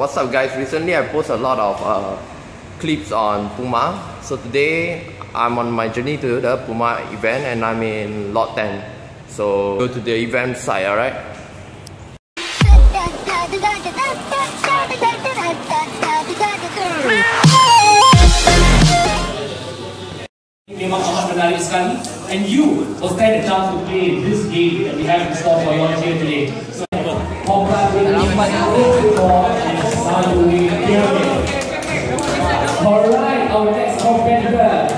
What's up guys? Recently I post a lot of uh, clips on Puma. So today I'm on my journey to the Puma event and I'm in lot 10. So go to the event site, alright? and you will stand a chance to play this game that we have in store for you here today. So, for Salui Alright, our next competitor.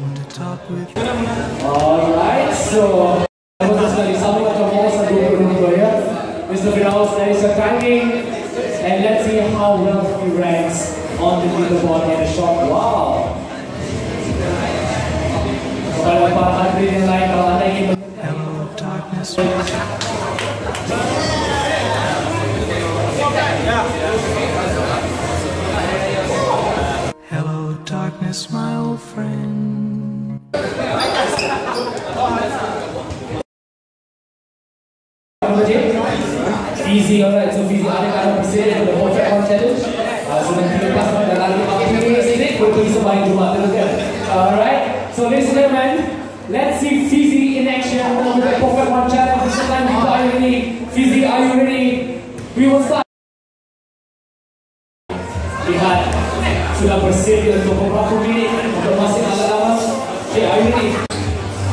Come to talk with. Alright, so Bagus sekali sama macam mau satu berdua ya. Mr. Firdaus, there is a timing and let's see how well he ranks on the leaderboard in a short while. Kepada para hadirin yang lain, kalau anda ingin Hello, darkness. Hello, darkness, my old friend. Easy, alright. So Fizi ada kalau presiden the perfect one challenge. Uh, so nanti lepas pada lagi apa sedikit, boleh pergi sembahyang rumah teruskan. Alright. So ladies and gentlemen, let's see Fizi in action on the perfect one challenge. This time, are you ready? Fizi, are you ready? We will start. Lihat, sudah bersedia untuk beberapa minit untuk masih agak lama. Okay, are you ready?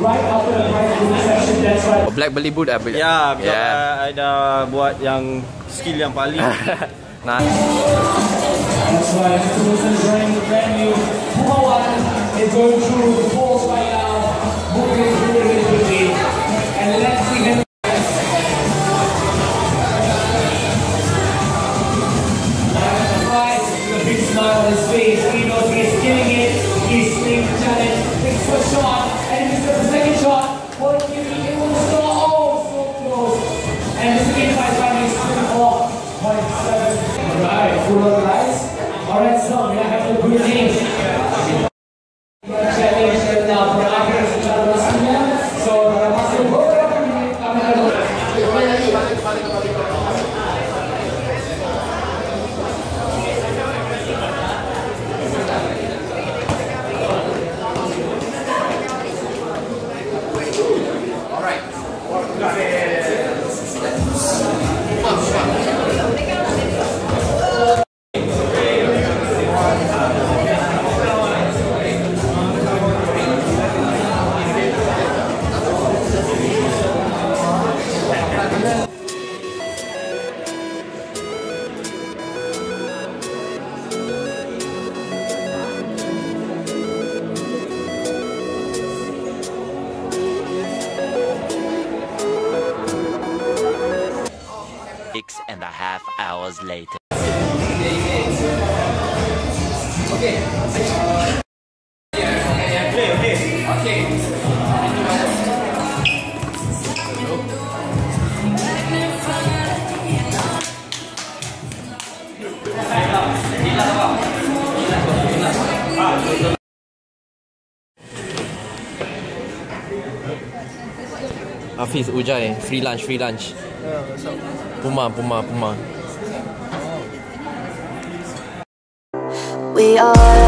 right after the. That's right. Black Belly Boot, lah, I Ya, Yeah, ya. yeah. I dah buat yang skill yang paling. nah. That's why the brand new 4-1. Going through And second fight time is 24.7. Alright, full on lights. Alright, so we have to the good Half hours later. Hafiz Ujai, free lunch, free lunch. Puma, Puma, Puma. We are, we